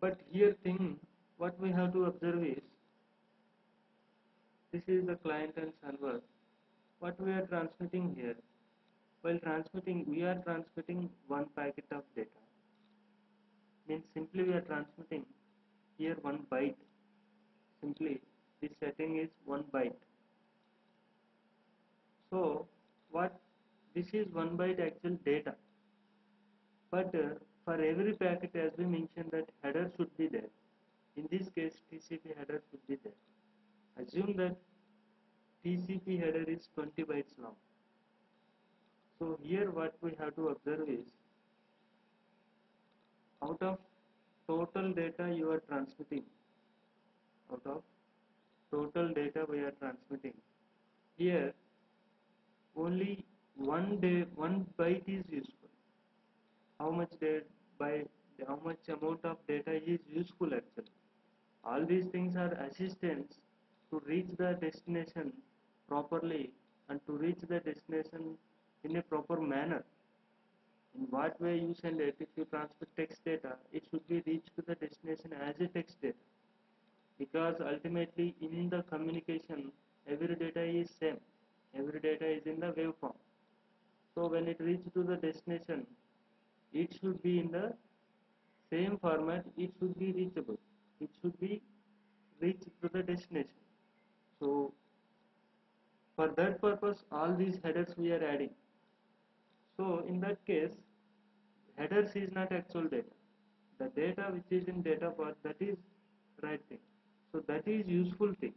but here thing what we have to observe is this is the client and server. What we are transmitting here? While transmitting we are transmitting one packet of data. Means simply we are transmitting here one byte. Simply this setting is one byte. So what this is one byte actual data. But uh, for every packet as we mentioned that should be there. In this case TCP header should be there. Assume that TCP header is 20 bytes long. So here what we have to observe is out of total data you are transmitting out of total data we are transmitting here only one day one byte is useful. How much data by how much amount of data is useful actually. All these things are assistance to reach the destination properly and to reach the destination in a proper manner. In what way you send you transfer text data it should be reached to the destination as a text data. Because ultimately in the communication every data is same. Every data is in the waveform. So when it reaches to the destination it should be in the same format it should be reachable. It should be reached to the destination. So for that purpose all these headers we are adding. So in that case headers is not actual data. The data which is in data part that is right thing. So that is useful thing.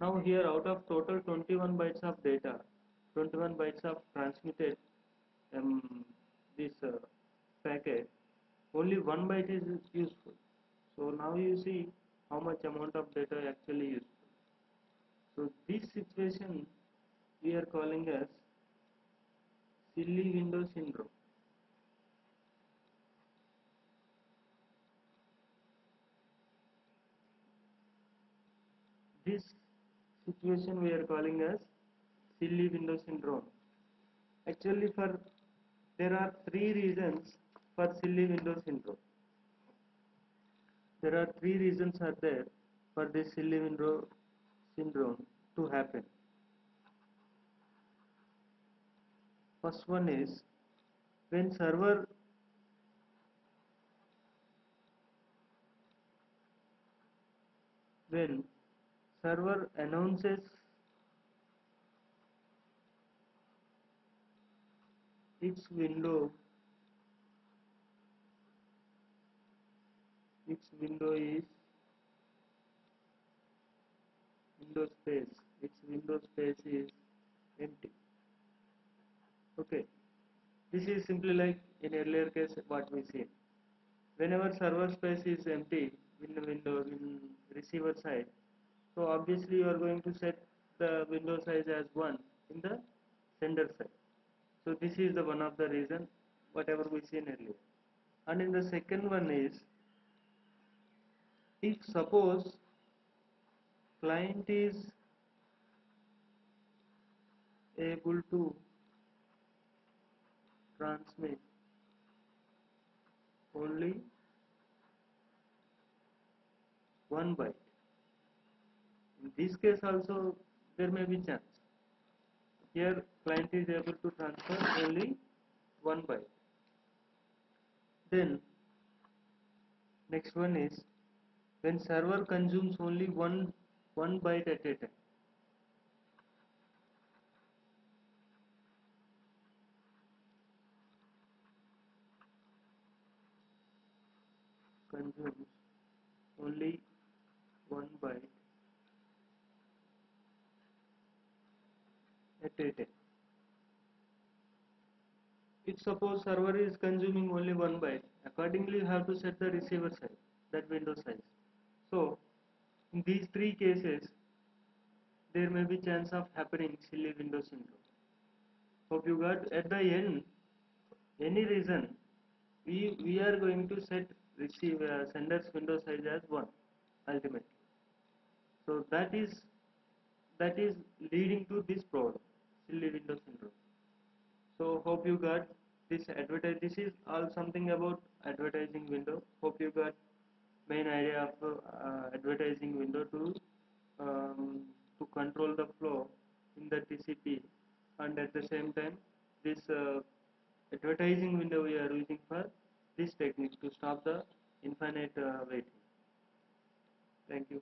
Now here out of total 21 bytes of data 21 bytes of transmitted um, this uh, packet only one byte is useful. So now you see how much amount of data actually useful so this situation we are calling as silly window syndrome. This situation we are calling as silly window syndrome. Actually for there are three reasons for silly window syndrome. There are three reasons are there for this silly window syndrome to happen. First one is when server when server announces its window its window is window space. Its window space is empty. Okay. This is simply like in earlier case what we see. Whenever server space is empty in the window in receiver side so obviously you are going to set the window size as 1 in the sender side. So this is the one of the reason whatever we seen earlier. And in the second one is if suppose client is able to transmit only one byte in this case also there may be chance. Here client is able to transfer only one byte. Then next one is when server consumes only one one byte at a time consumes only one byte at a time. If suppose server is consuming only one byte, accordingly you have to set the receiver size, that window size. So in these three cases, there may be chance of happening silly window syndrome. Hope you got. At the end any reason we we are going to set receive uh, sender's window size as 1 ultimately. So that is that is leading to this problem silly window syndrome. So hope you got this advertise this is all something about advertising window. Hope you got main idea of uh, advertising window to um, to control the flow in the TCP and at the same time this uh, advertising window we are using for this technique to stop the infinite uh, waiting. Thank you